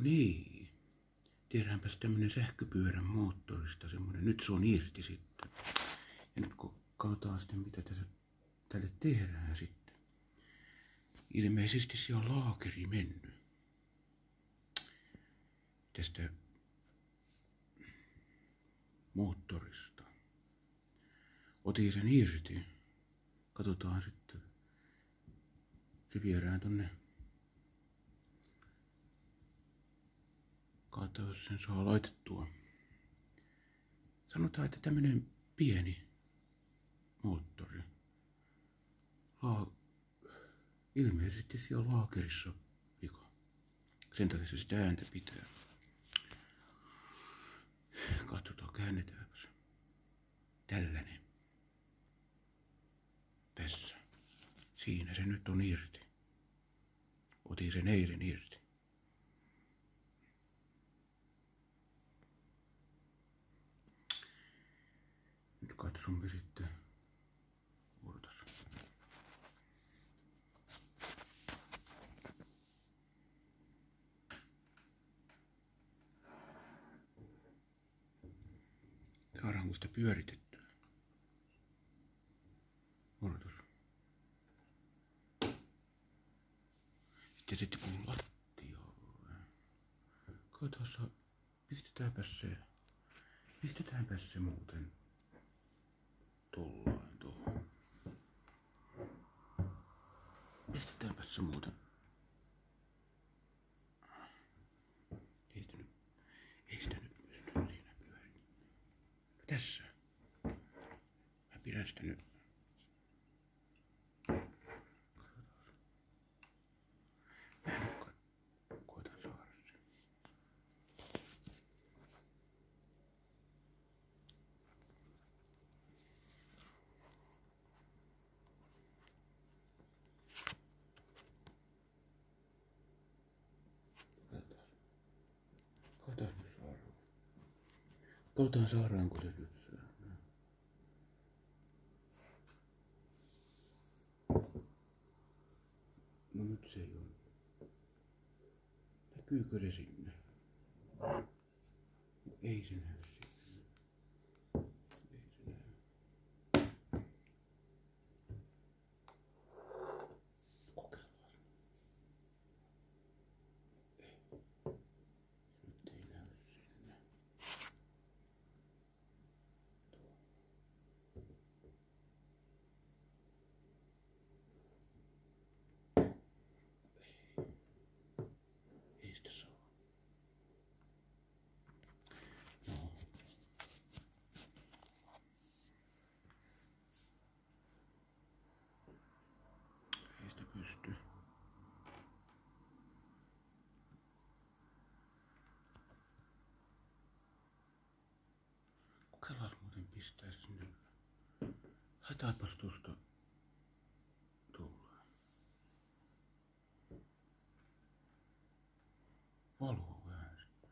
Niin. Tehdäänpäs tämmönen sähköpyörän moottorista semmonen. Nyt se on irti sitten. Ja nyt kun katsotaan sitten mitä tässä tälle tehdään sitten. Ilmeisesti se on laakeri mennyt. Tästä moottorista. Otin sen irti. Katsotaan sitten. Se viedään tonne. Jos sen saa laitettua. Sanotaan, että tämmönen pieni moottori. La- Ilmeisesti siellä laakerissa vika. Sen takia se sitä ääntä pitää. Katsotaan, käännetäänpäs. Tällainen. Tässä. Siinä se nyt on irti. Otin sen eilen irti. Nyt katsomme sitten. Odotas. Saadaanko sitä pyöritettyä? Odotus. Sitten se tipuu lattialle. Katsotaan, pistetäänpäs se. Pistetäänpäs se muuten tollain tuohon. Pistetäänpäs se muuten. Ei sitä nyt, ei sitä nyt pysty siinä pyörittämään. No tässä. Mä pidän sitä nyt. Katsotaan. Mä nyt ko- koitan saada sen. Katsotaan. Katsotaan nyt saadaan. Nyt saadaan. No nyt se ei ole. Näkyykö se sinne? No ei se näy sinne. Ei se näy. Kokeillaan. Nyt ei näy sinne. Ei sitä saa. No. Ei sitä pysty. Kokeillaan muuten pistää sinne. Haetaanpas tuosta tulee. Valoa vähän sitten.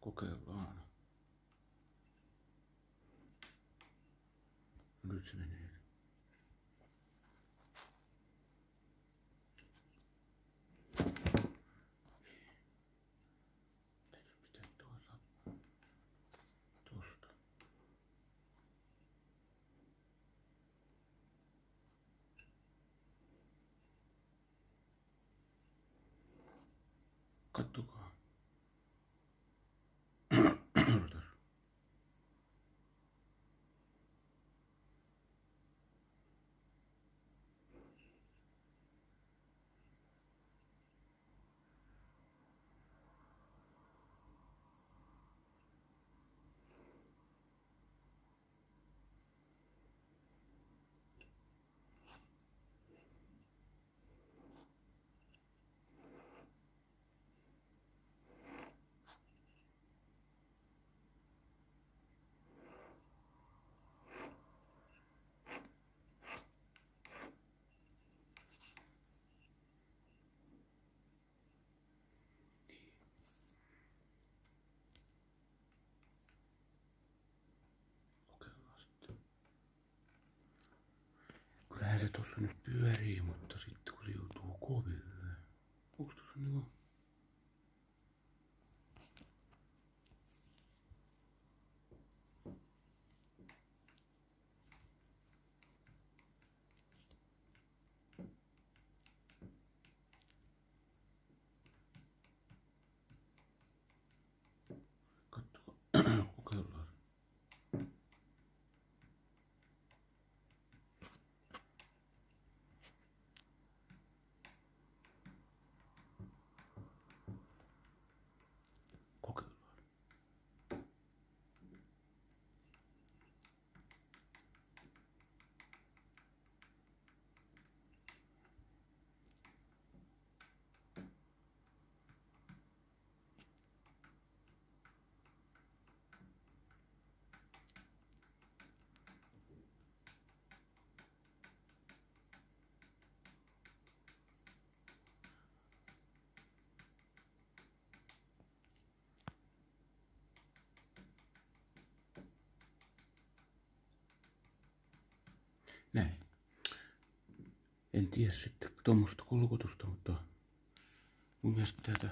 Kokeillaan. Nyt se menee. Täytyy pitää tuossa tosta. Kattokaa. Odotas. tuossa nyt pyörii, mutta sitten kun se joutuu kovin. Onko tossa niin Näin. En tiedä sitten tuommoista kolkutusta, mutta mun mielestä tätä...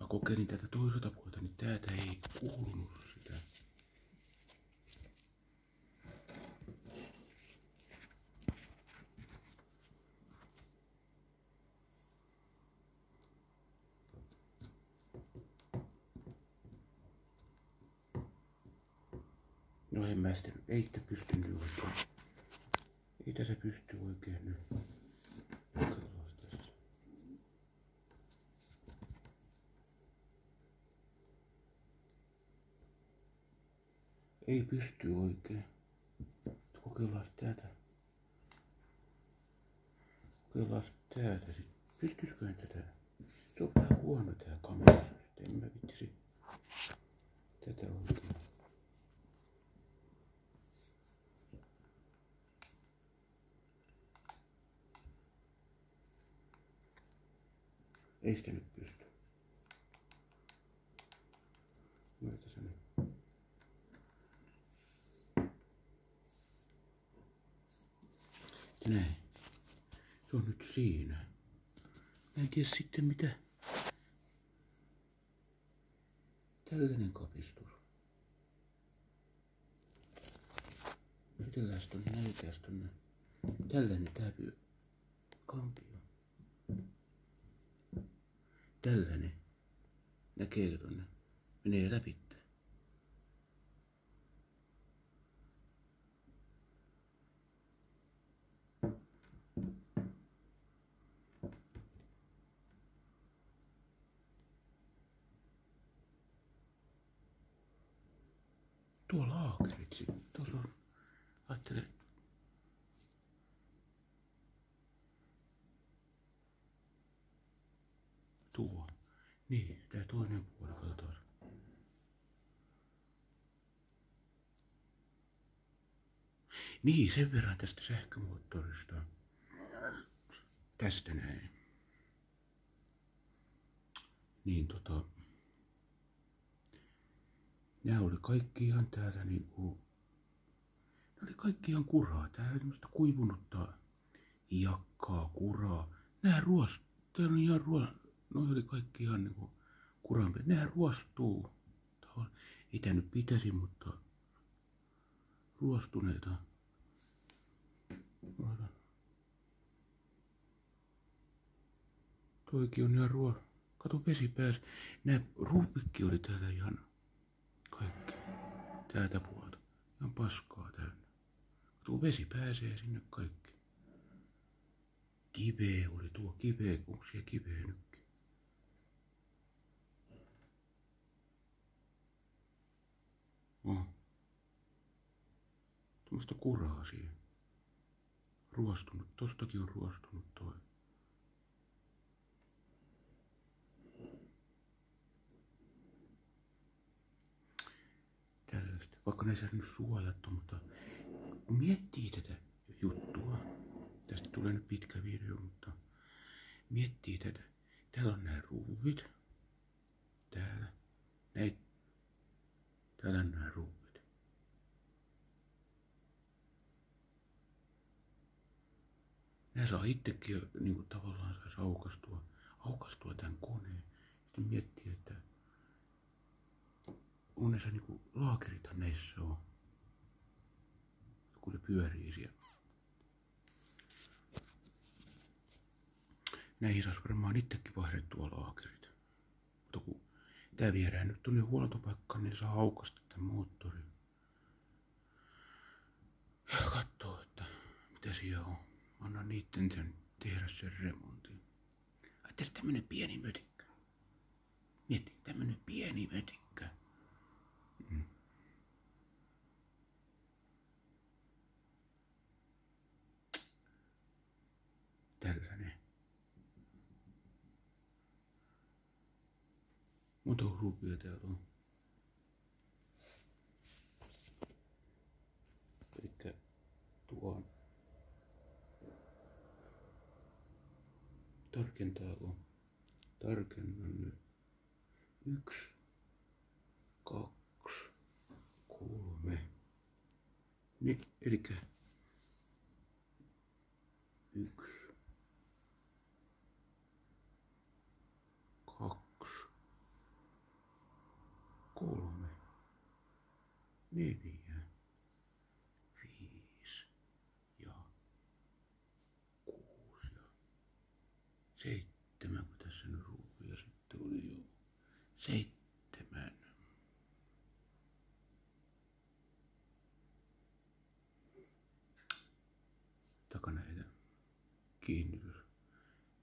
Mä kokeilin tätä toiselta puolta, niin täältä ei kuulunut en mä sitä, ei sitä pystynyt oikein. Ei tässä pysty oikein nyt. Ei pysty oikein. Kokeillaan tätä. Kokeillaan tätä sit. Pystyisiköhän tätä? Se on vähän huono tää kamera. En mä vittisi tätä oikein. Ei sitä nyt pysty. Myötä se nyt. Näin. Se on nyt siinä. Mä en tiedä sitten mitä. Tällainen kapistus. Mitenläs tonne näytäis tonne. Tällainen tää pyö. Kampio. Tällainen. Näkeekö tonne? Menee läpi. Tuolla aakerit sitten. Tuossa on. Ajattele. Tuo. Niin, tää toinen puoli, katsotaan. Niin, sen verran tästä sähkömoottorista. Tästä näin. Niin tota, nämä oli kaikki ihan täällä niinku, ne oli kaikki ihan kuraa. Tää oli tämmöstä kuivunutta hiakkaa, kuraa. Nää ruost, täällä on ihan ruo, noi oli kaikki ihan niinku kuran Nää ruostuu. Ei tää nyt pitäisi, mutta ruostuneita. Laitan. Toikin on ihan ruo. Kato vesi pääsi. Nää ruupikki oli täällä ihan kaikki. Täältä puolta. Ihan paskaa täynnä. Tuo vesi pääsee sinne kaikki. Kiveä oli tuo kiveä. Onko siellä kiveä nytkin? On. Tuommoista kuraa siihen. Ruostunut. Tostakin on ruostunut toi. tällaista. Vaikka ne saa nyt suojattu, mutta kun miettii tätä juttua, tästä tulee nyt pitkä video, mutta miettii tätä. Täällä on nämä ruuvit. Täällä. Näit. On nämä ruuvit. Nää saa itsekin jo niin kuin tavallaan saisi aukastua, aukastua tämän koneen. Sitten miettiä, että on ne se niin kuin näissä on. Kun ne pyörii siellä. Näihin saisi varmaan itsekin vaihdettua laakerit. Mutta kun tää viedään nyt tuonne huoltopaikkaan, niin saa aukasta tämän moottorin. Ja katsoo, että mitä siellä on. Anna niitten sen tehdä sen remontin. Ajattelin tämmönen pieni mötikkä. Mieti, tämmönen pieni mötikkä. Mm. Tällainen. Monta rupia täällä on. Elikkä tuo tarkentaako, tarkennan nyt. Yksi, kaksi, kolme. Niin, elikkä yksi, kaksi, kolme, neljä, viisi ja kuusi ja seitsemän, kun tässä nyt ruuvia sitten oli jo. Seitsemän. Takana ei kiinnitys.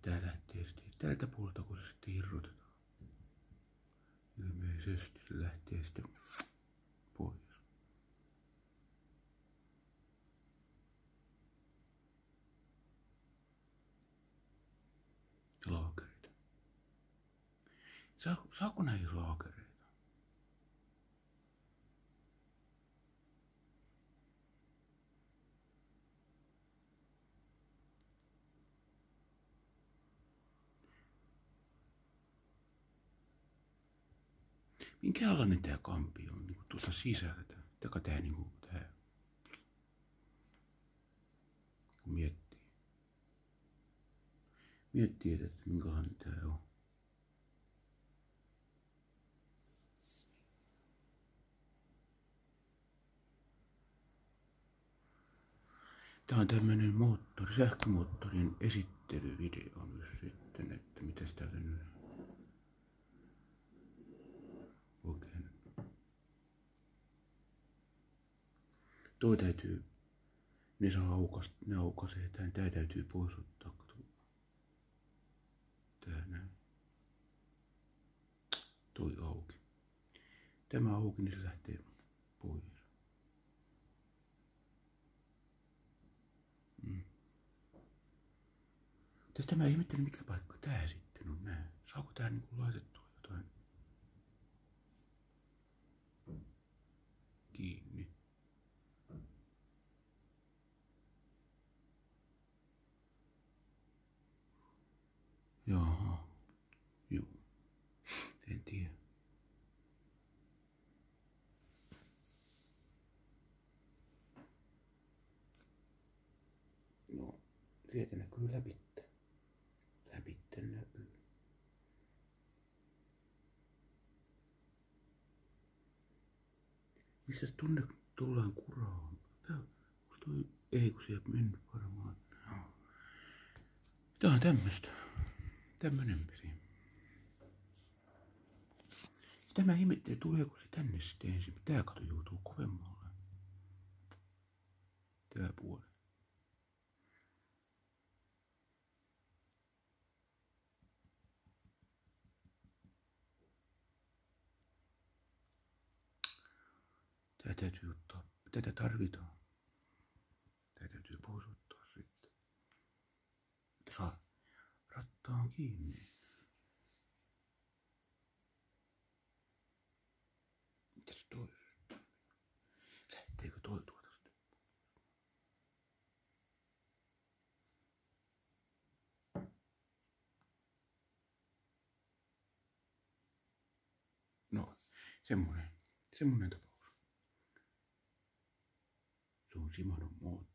Tää lähtee sitten tältä puolelta, kun se sitten irrotetaan. Ilmeisesti se lähtee sitten pois. Ja laakereita. Saa, saako näihin laakereita? Minkälainen tää kampi on niin tuosta sisältä? Taka tää niinku tää. Kun miettii. Miettii, että minkälainen tää on. Tää on tämmönen moottori, sähkömoottorin esittelyvideo nyt sitten, että mitäs täältä nyt oikein. Toi täytyy, ne saa aukast, ne aukasee tän, tää täytyy pois ottaa. Tää näin. Toi auki. Tämä auki, niin se lähtee pois. Mm. Tästä mä ihmettelin, mikä paikka tää sitten on nää. Saako tää niinku laitettua jotain kiinni? Joo. En tiedä. No, sieltä näkyy läpitte. Läpitte näkyy. Missä tunne tullaan kuraan? Tää, toi, ei kun sieltä mennyt varmaan. Tää on tämmöstä. Tämmönen peli. Sitä mä ihmettelin, tuleeko se tänne sitten ensin. Tää kato joutuu kovemmalle. Tää puoli. Täytyy ottaa, tätä tarvitaan. Tää täytyy pois ottaa sitten. Saa rattaan kiinni. Mitäs toi? Lähteekö toi tuota? No, semmonen, semmonen tapaus. Se on Simanon moottori siinä.